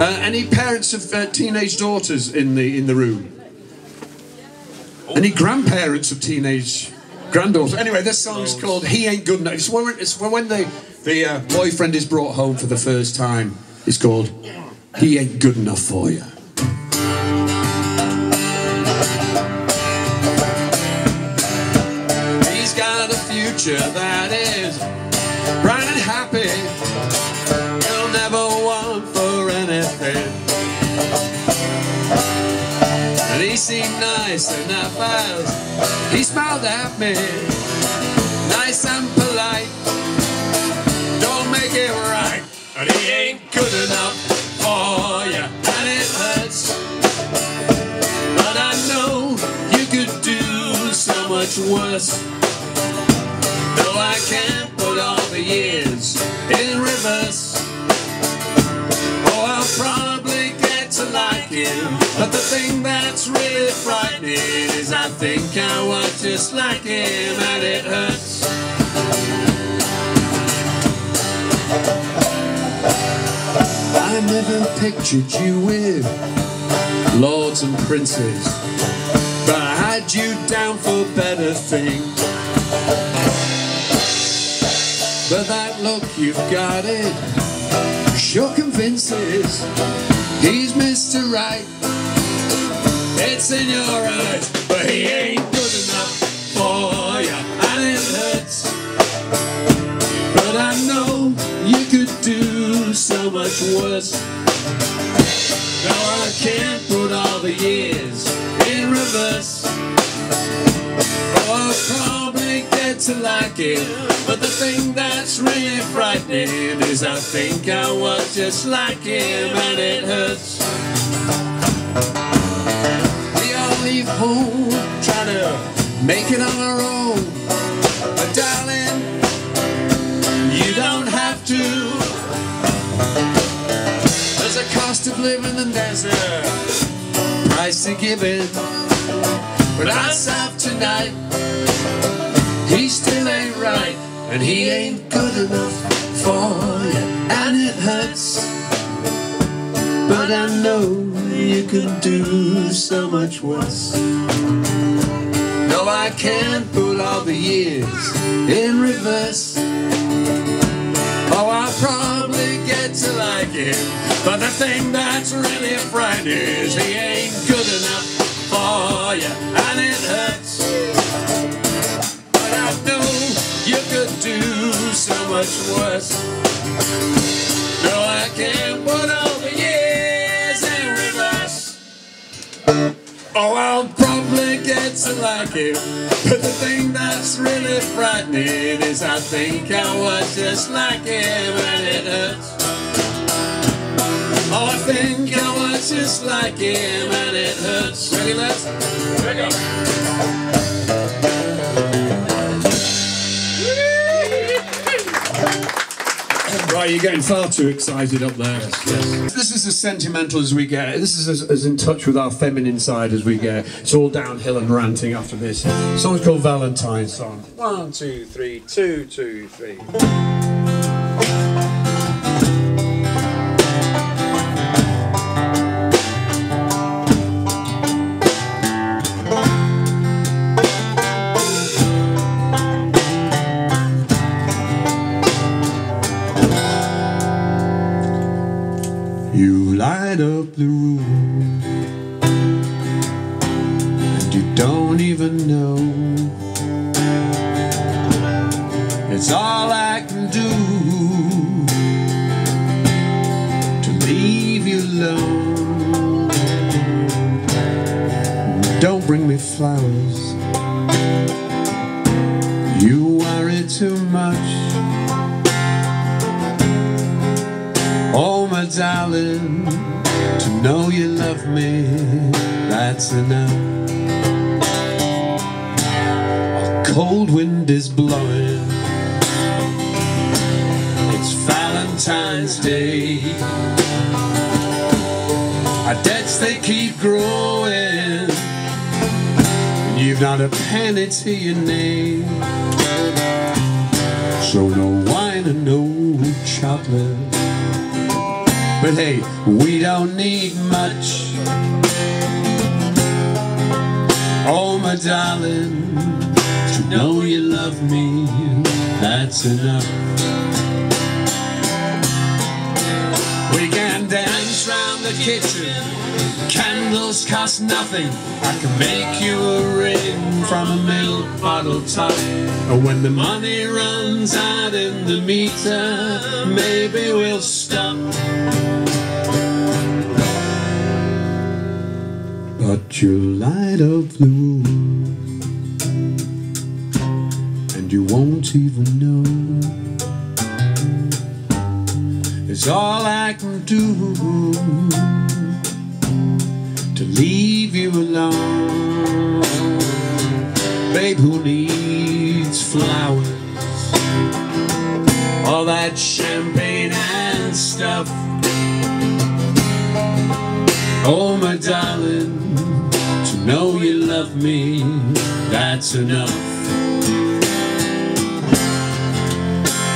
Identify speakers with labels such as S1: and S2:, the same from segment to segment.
S1: Uh, any parents of uh, teenage daughters in the in the room? Any grandparents of teenage granddaughters? Anyway, this song's called "He Ain't Good Enough." It's when, it's when the the uh, boyfriend is brought home for the first time. It's called "He Ain't Good Enough for You." He's got a future that is bright and happy. Seemed nice enough as he smiled at me. Nice and polite. Don't make it right. And he ain't good enough for you. And it hurts. But I know you could do so much worse. No, I can't put all the years in reverse. Oh, I'll probably get to like him. But the thing that's really frightening is I think I was just like him and it hurts. I never pictured you with lords and princes, but I had you down for better things. But that look you've got it sure convinces he's Mr. Right. It's in your eyes, but he ain't good enough for you, and it hurts. But I know you could do so much worse. No, I can't put all the years in reverse. I'll probably get to like it, but the thing that's really frightening is I think I was just like him, and it hurts. Leave home trying to make it on our own, but darling, you don't have to. There's a cost of living and there's a price to give it. But as of tonight, he still ain't right, and he ain't good enough for you, and it hurts. But I know you can do so much worse. No, I can't put all the years in reverse. Oh, I'll probably get to like him. But the thing that's really frightening is he ain't good enough for you, and it hurts. But I know you could do so much worse. No, I can't put all the years. Oh, I'll probably get to like him. But the thing that's really frightening is I think I was just like him and it hurts. Oh, I think I was just like him and it hurts. Ready? Here we go. Right, you're getting far too excited up there. This is as sentimental as we get. This is as, as in touch with our feminine side as we get. It's all downhill and ranting after this. The song's called Valentine's Song. One, two, three, two, two, three. Flowers You worry too much Oh, my darling, to know you love me, that's enough. A cold wind is blowing, it's Valentine's Day. Our debts, they keep growing, not a penny to your name. So no wine and no chocolate. But hey, we don't need much. Oh my darling To know you love me That's enough. We can dance round the kitchen. Candles cost nothing. I can make you a From a milk bottle top. And when the money runs out in the meter Maybe we'll stop. But you light up the room And you won't even know. It's all I can do To leave you alone Babe, who needs flowers All that champagne and stuff Oh, my darling to know you love me, that's enough.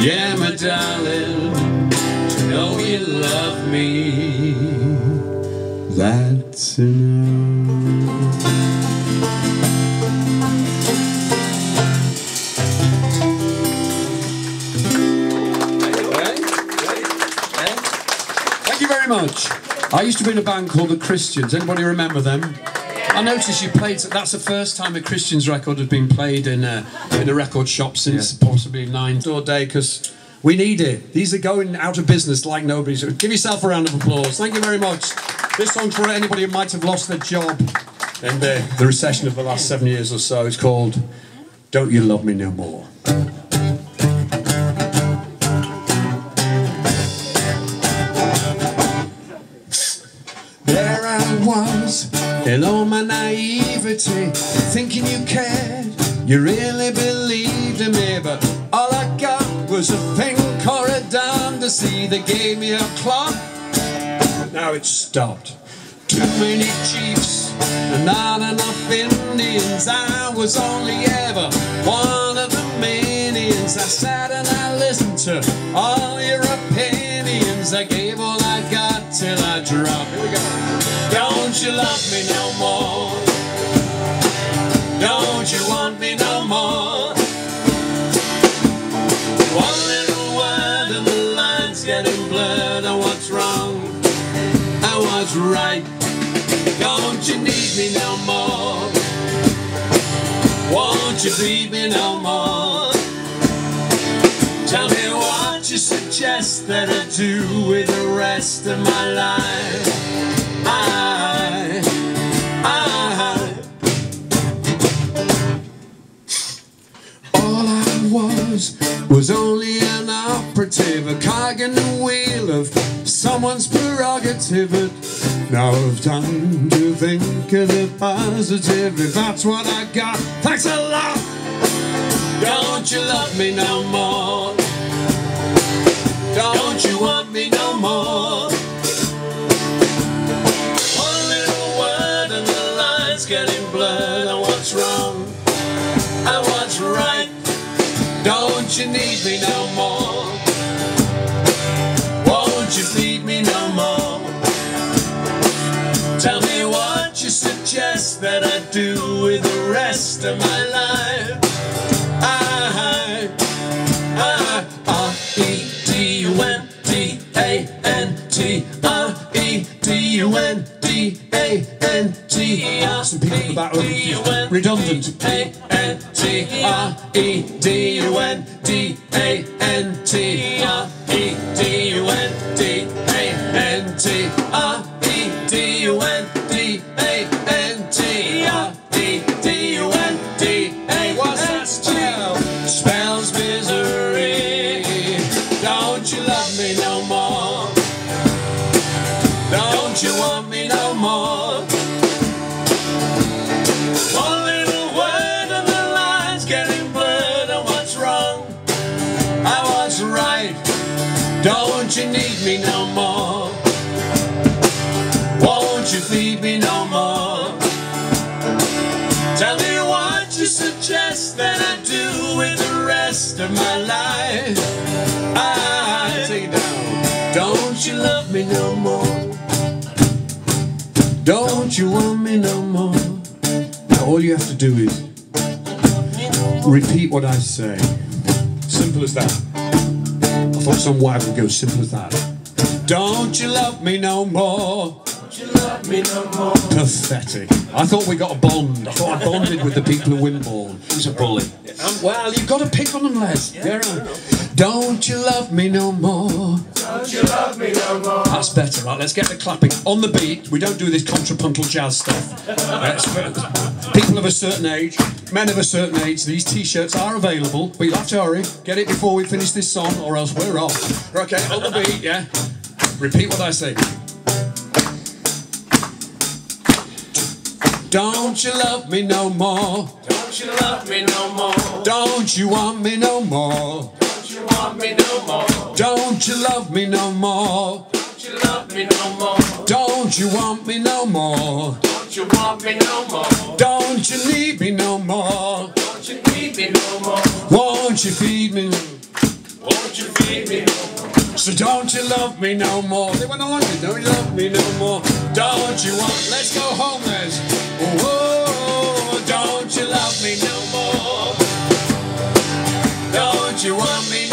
S1: Yeah, my darling, to know you love me, that's enough. Very much. I used to be in a band called The Christians. Anybody remember them? I noticed you played. That's the first time a Christian's record has been played in a in a record shop since yeah. possibly nine door day because we need it. These are going out of business like nobody's. Give yourself a round of applause. Thank you very much. This song for anybody who might have lost their job in the, the recession of the last seven years or so is called "Don't You Love Me No More." Thinking you cared. You really believed in me But all I got was a pink or a dime To see they gave me a clock. Now it's stopped. Too many chiefs And not enough Indians. I was only ever one of the minions. I sat and I listened to all your opinions. I gave all I got till I dropped. Here we go don't you love me no right Don't you need me no more? Won't you leave me no more? Tell me what you suggest that I do with the rest of my life I, I, all I was was only an operative, a cog in the wheel of someone's prerogative. Now I've time to think of the positive. If that's what I got, thanks a lot. Don't you love me no more? Don't you want me no more? One little word and the line's getting blurred and what's wrong and what's right. Don't you need me no more? Rest of my life. I, I, R E D U N D A N T R E D U N D A N T R Some people are redundant. A N T R E D U N D A N T R E D U N D A N T that I do with the rest of my life I take it down Don't you love me no more? Don't you want me no more? Now all you have to do is repeat what I say. Simple as that. I thought some wife would go simple as that. Don't you love me no more? No more? Pathetic. I thought we got a bond. I thought I bonded with the people of Wimborne. He's a bully. Um, well, you've got to pick on them, Les. Yeah, Don't you love me no more?
S2: Don't you love me no more?
S1: That's better, right? Let's get the clapping on the beat. We don't do this contrapuntal jazz stuff. Uh, people of a certain age, men of a certain age, these t-shirts are available, but you'll have to hurry. Get it before we finish this song, or else we're off. Okay, on the beat, yeah. Repeat what I say. Don't you love me no more?
S2: Don't you love me no more?
S1: Don't you want me no more?
S2: Don't you want me no more?
S1: Don't you love me no more?
S2: Don't you love me no more?
S1: Don't you want me no more?
S2: Don't you want me no more?
S1: Don't you need me no more?
S2: Don't you need me no more?
S1: Won't you feed me?
S2: Won't you feed me no more?
S1: So don't you love me no more? They went along with don't you love me no more? Don't you want? Let's go home, Les. Whoa, don't you love me no more? Don't you want me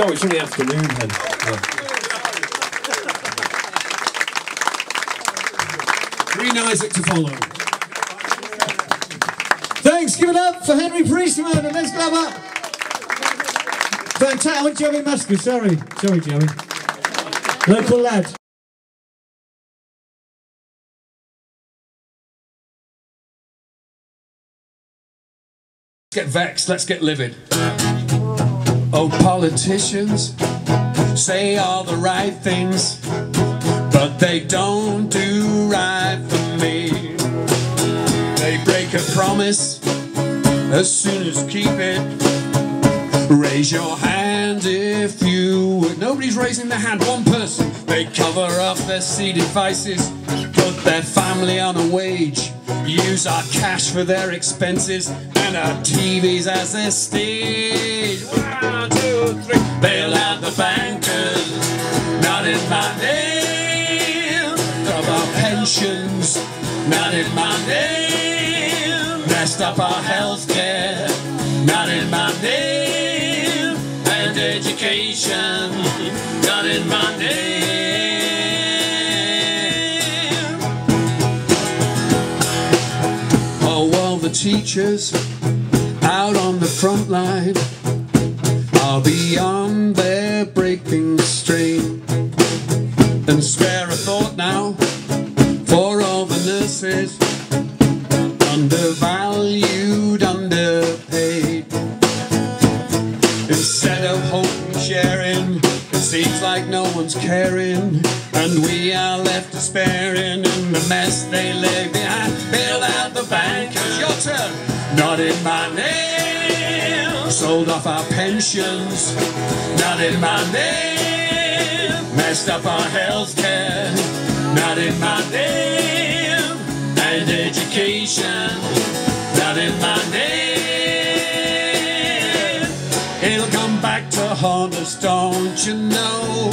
S1: no,
S3: it's in the afternoon then.
S1: Green Isaac to follow.
S4: Thanks, give it up for Henry Priestman and let's clap up. Fantastic. Oh, Joey Musker, sorry. Sorry, Joey. Local lad.
S1: Let's get vexed, let's get livid. Oh, politicians say all the right things, but they don't do right for me. They break a promise as soon as keep it. Raise your hand if you would. Nobody's raising their hand, one person. They cover up their seedy vices, put their family on a wage, use our cash for their expenses, and our TVs as their stage. One, two, three. Bail out the bankers, not in my name. Of our pensions, not in my name. Messed up our health care, not in my name. And education, not in my name. Teachers out on the front line are beyond their breaking strain. And spare a thought now for all the nurses, undervalued, underpaid. Instead of hope and sharing, seems like no one's caring, and we are left despairing in the mess they leave behind. Bail out the bankers, your turn. Not in my name. Sold off our pensions. Not in my name. Messed up our health care. Not in my name. And education. Not in my name. It'll come back to haunt us, don't you know?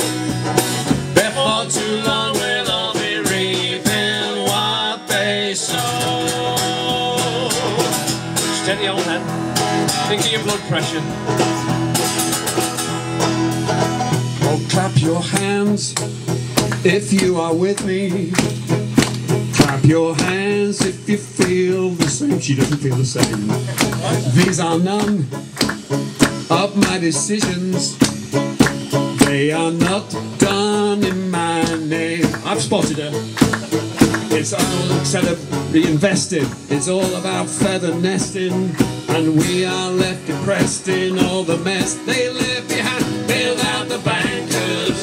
S1: Before too long, we'll all be reaping what they sow.
S3: Steady on then. Think of your blood pressure.
S1: Oh, clap your hands if you are with me. Clap your hands if you feel the same. She doesn't feel the same. These are none of my decisions. They are not done in my name. I've spotted her. It's a set of reinvested. It's all about feather nesting, and we are left depressed in all the mess they left behind. Bailed out the bankers,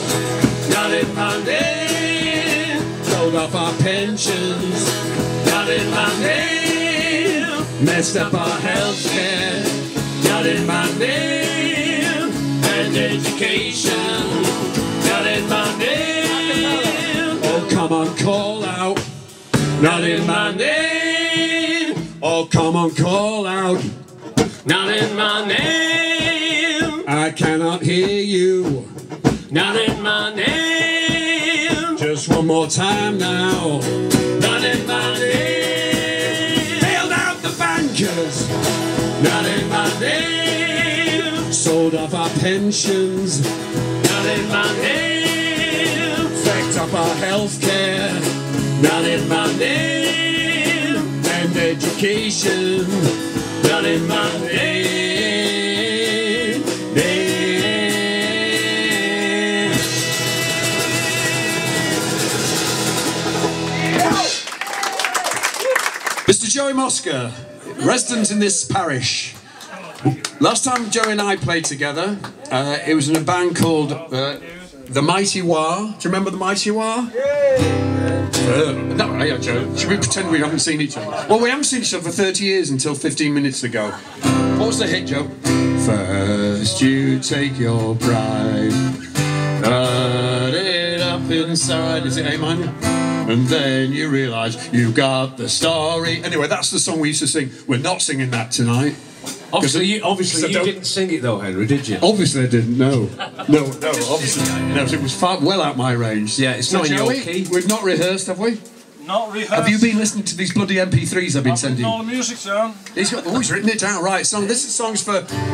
S1: not in my name. Sold off our pensions, not in my name. Messed up our health care, not in my name. Education, not in my name. Oh, come on, call out, not in my name. Oh, come on, call out, not in my name. I cannot hear you, not in my name. Just one more time now, not in my name. Bailed out the bankers, not in my name. Sold off our pensions, not in my name. Fucked up our health care, not in my name. And education, not in my name. name. Mr. Joey Musker, resident in this parish. Last time Joey and I played together, uh, it was in a band called uh, The Mighty Wah. Do you remember The Mighty Wah? Uh, no, yeah, Joe. Should we pretend we haven't seen each other? Well, we haven't seen each other for 30 years until 15 minutes ago. What was the hit, Joe? First you take your pride, put it up inside. Is it A minor? And then you realise you got the story. Anyway, that's the song we used to sing. We're not singing that tonight.
S3: Obviously, you, obviously you didn't sing it though, Henry, did you?
S1: Obviously, I didn't know. No, no, obviously, no. It was far well out my range.
S3: Yeah, it's
S1: So,
S3: not in your key.
S1: We've not rehearsed, have we?
S5: Not rehearsed.
S1: Have you been listening to these bloody MP3s I've been
S5: I've
S1: sending?
S5: written all the music down.
S1: He's got, oh, he's written it down. Right, song. This is songs for